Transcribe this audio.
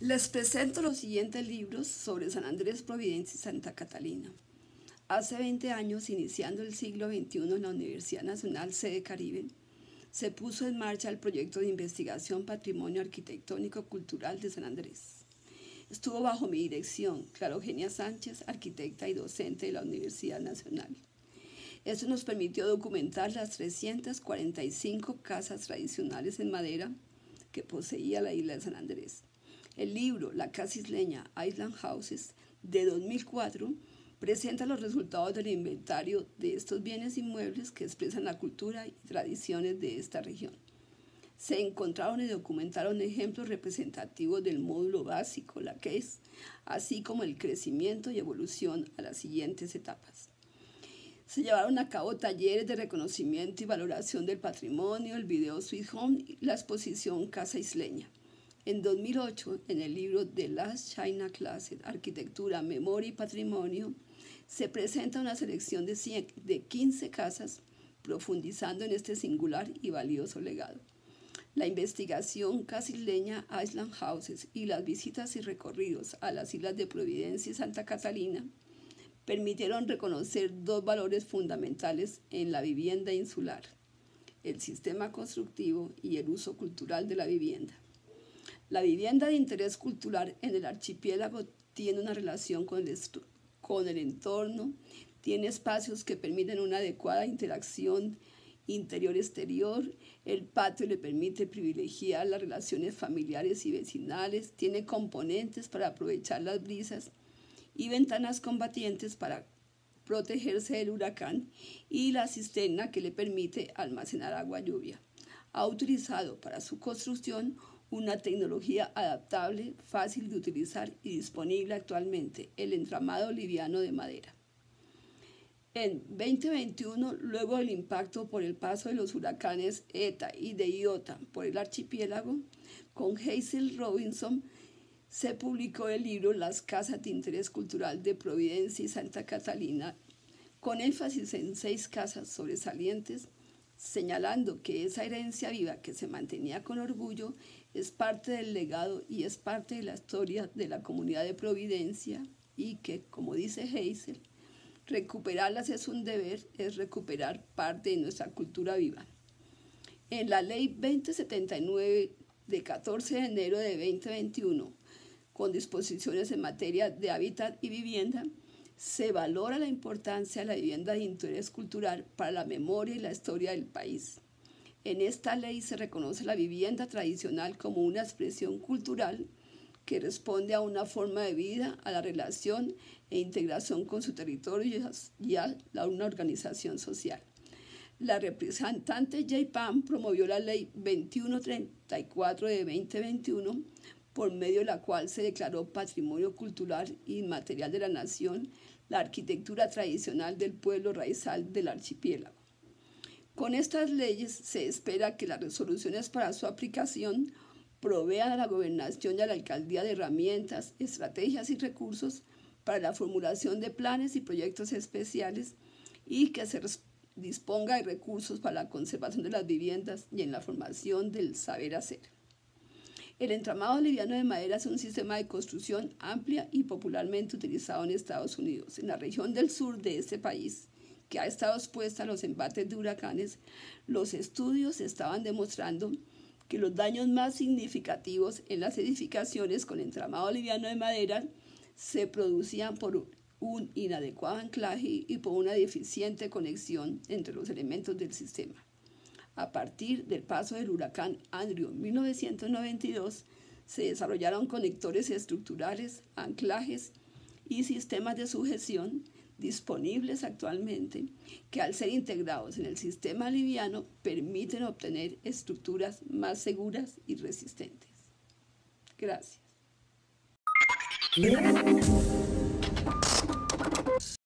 Les presento los siguientes libros sobre San Andrés Providencia y Santa Catalina. Hace 20 años, iniciando el siglo XXI en la Universidad Nacional Sede Caribe, se puso en marcha el proyecto de investigación Patrimonio Arquitectónico Cultural de San Andrés. Estuvo bajo mi dirección, Claro Eugenia Sánchez, arquitecta y docente de la Universidad Nacional. Esto nos permitió documentar las 345 casas tradicionales en madera que poseía la isla de San Andrés. El libro La Casa Isleña Island Houses de 2004 presenta los resultados del inventario de estos bienes inmuebles que expresan la cultura y tradiciones de esta región. Se encontraron y documentaron ejemplos representativos del módulo básico, la CASE, así como el crecimiento y evolución a las siguientes etapas. Se llevaron a cabo talleres de reconocimiento y valoración del patrimonio, el video Sweet Home y la exposición Casa Isleña. En 2008, en el libro The Last China Classic, Arquitectura, Memoria y Patrimonio, se presenta una selección de, de 15 casas profundizando en este singular y valioso legado. La investigación casisleña Island Houses y las visitas y recorridos a las islas de Providencia y Santa Catalina permitieron reconocer dos valores fundamentales en la vivienda insular, el sistema constructivo y el uso cultural de la vivienda. La vivienda de interés cultural en el archipiélago tiene una relación con el, con el entorno, tiene espacios que permiten una adecuada interacción interior-exterior, el patio le permite privilegiar las relaciones familiares y vecinales, tiene componentes para aprovechar las brisas y ventanas combatientes para protegerse del huracán y la cisterna que le permite almacenar agua lluvia. Ha utilizado para su construcción una tecnología adaptable, fácil de utilizar y disponible actualmente, el entramado liviano de madera. En 2021, luego del impacto por el paso de los huracanes ETA y de Iota por el archipiélago, con Hazel Robinson se publicó el libro Las Casas de Interés Cultural de Providencia y Santa Catalina, con énfasis en seis casas sobresalientes, señalando que esa herencia viva que se mantenía con orgullo es parte del legado y es parte de la historia de la comunidad de Providencia y que, como dice Hazel, recuperarlas es un deber, es recuperar parte de nuestra cultura viva. En la ley 2079 de 14 de enero de 2021, con disposiciones en materia de hábitat y vivienda, se valora la importancia de la vivienda de interés cultural para la memoria y la historia del país. En esta ley se reconoce la vivienda tradicional como una expresión cultural que responde a una forma de vida, a la relación e integración con su territorio y a una organización social. La representante J. Pam promovió la ley 2134 de 2021, por medio de la cual se declaró patrimonio cultural inmaterial de la nación la arquitectura tradicional del pueblo raizal del archipiélago. Con estas leyes se espera que las resoluciones para su aplicación provean a la gobernación y a la alcaldía de herramientas, estrategias y recursos para la formulación de planes y proyectos especiales y que se disponga de recursos para la conservación de las viviendas y en la formación del saber hacer. El entramado liviano de madera es un sistema de construcción amplia y popularmente utilizado en Estados Unidos, en la región del sur de este país que ha estado expuesta a los embates de huracanes, los estudios estaban demostrando que los daños más significativos en las edificaciones con entramado liviano de madera se producían por un inadecuado anclaje y por una deficiente conexión entre los elementos del sistema. A partir del paso del huracán Andrew en 1992, se desarrollaron conectores estructurales, anclajes y sistemas de sujeción disponibles actualmente que al ser integrados en el sistema liviano permiten obtener estructuras más seguras y resistentes. Gracias.